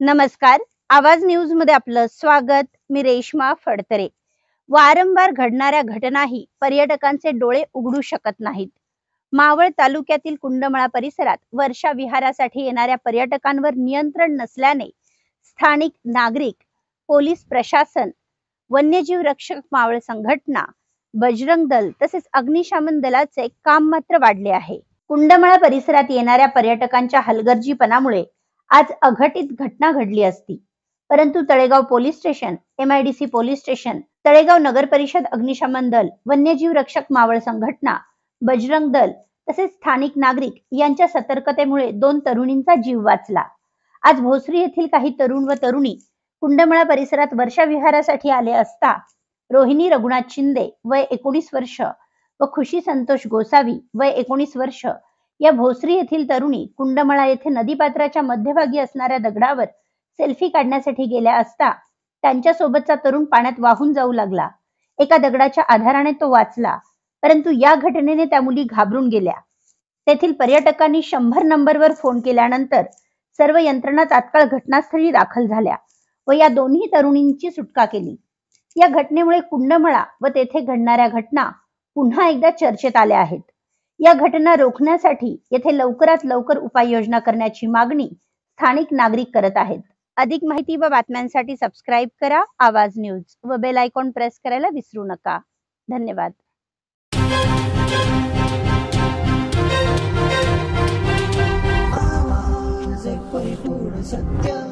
नमस्कार. आवाज न्यूजमध्ये आपलं स्वागत. मी रेश्मा फडतरे. वारंवार घडणाऱ्या घटनाही पर्यटकांचे डोळे उघडू शकत नाहीत. मावळ तालुक्यातील कुंडमळा परिसरात वर्षा विहारासाठी येणाऱ्या पर्यटकांवर नियंत्रण नसल्याने स्थानिक नागरिक पोलीस प्रशासन वन्यजीव रक्षक मावळ संघटना बजरंग दल तसेच अग्निशमन दलाचे काम मात्र वाढले आहे. कुंडमळा परिसरात येणाऱ्या पर्यटकांच्या हलगर्जीपणामुळे आज अघटित घटना घडली असती. परंतु Talegaon police station MIDC police station Talegaon नगर परिषद अग्निशमन दल वन्यजीव रक्षक मावळ संघटना बजरंग दल तसेच स्थानिक नागरिक यांच्या सतर्कतेमुळे दोन तरुणींचा जीव वाचला. आज भोसरी येथील काही तरुण व तरुणी कुंडमळा परिसरात वर्षा विहारासाठी आले असता रोहिणी रघुनाथ शिंदे वय एकोणीस वर्ष व खुशी संतोष गोसावी वय एकोणीस वर्ष या भोसरी येथील तरुणी कुंडमळा येथे नदीपात्राच्या मध्यभागी असणाऱ्या दगडावर सेल्फी काढण्यासाठी गेल्या असता त्यांच्या सोबतचा तरुण पाण्यात वाहून जाऊ लागला. एका दगडाच्या आधाराने तो वाचला परंतु या घटनेने त्या मुली घाबरून गेल्या. तेथील पर्यटकांनी शंभर नंबरवर फोन केल्यानंतर सर्व यंत्रणा तात्काळ घटनास्थळी दाखल झाल्या व या दोन्ही तरुणींची सुटका केली. या घटनेमुळे कुंडमळा व तेथे घडणाऱ्या घटना पुन्हा एकदा चर्चेत आल्या आहेत. या घटना रोखण्यासाठी येथे लवकरात लवकर उपाययोजना करण्याची मागणी स्थानिक नागरिक करत आहेत. अधिक माहिती व बातम्यांसाठी सबस्क्राईब करा. आवाज न्यूज व बेल आयकॉन प्रेस करायला विसरू नका. धन्यवाद. सत्य.